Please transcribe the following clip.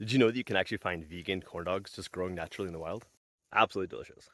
Did you know that you can actually find vegan corn dogs just growing naturally in the wild? Absolutely delicious.